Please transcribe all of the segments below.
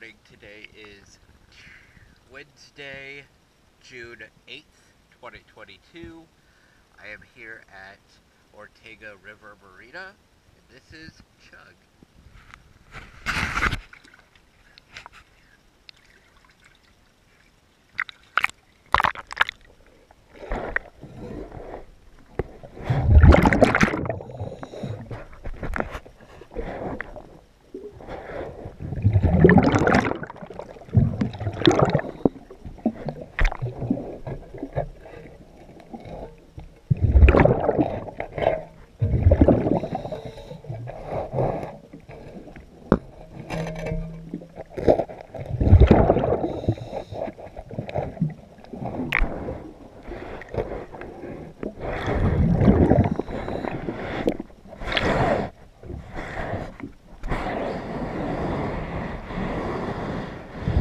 morning. Today is Wednesday, June 8th, 2022. I am here at Ortega River Marina, and this is Chug.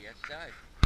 the outside.